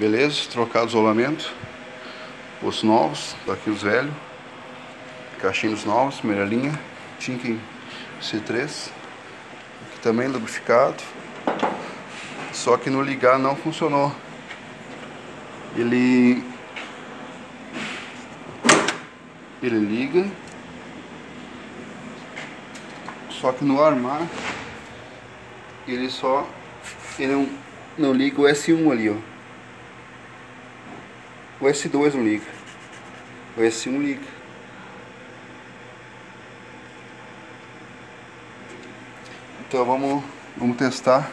Beleza, trocado o isolamento. Os novos, daqui os velhos. Caixinhos novos, primeira linha. Tinkin C3. Aqui também lubrificado. Só que no ligar não funcionou. Ele ele liga só que no armar ele só ele não, não liga o S1 ali ó o S2 não liga. O S1 liga. Então vamos vamos testar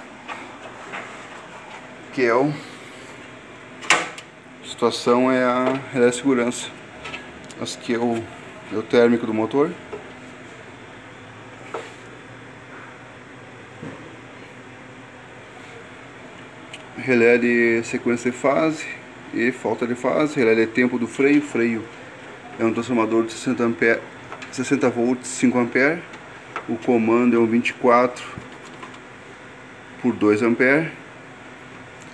que é o a situação é a relé segurança. Esse aqui é o, é o térmico do motor. Relé de sequência de fase e falta de fase. Relé de tempo do freio. Freio é um transformador de 60, ampere, 60 volts 5 ampere. O comando é um 24 por 2 ampere.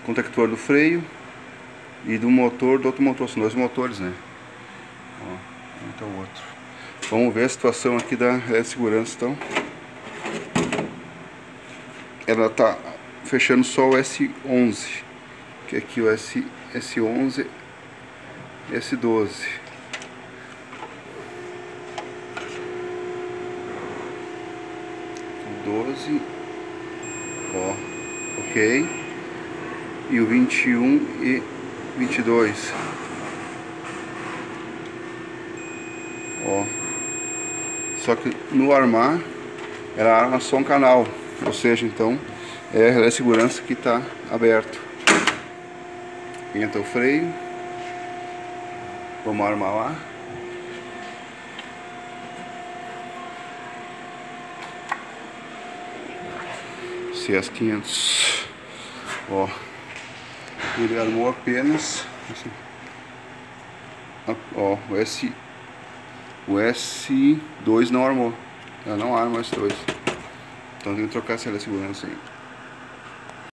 Contactor do freio e do motor do outro motor. São dois motores, né? Ó, então outro. Vamos ver a situação aqui da segurança então. Ela tá fechando só o S11. Que aqui o S, S11 S12. Doze, ó, ok, e o vinte e um e vinte e dois. Ó. Só que no armar ela arma só um canal, ou seja, então é a segurança que está aberto. Entra o freio. Vamos armar lá. CS500. Ó. Ele armou apenas. Ó, o S o S2 não armou. Ela não arma o S2. Então tem que trocar essa segurança aí.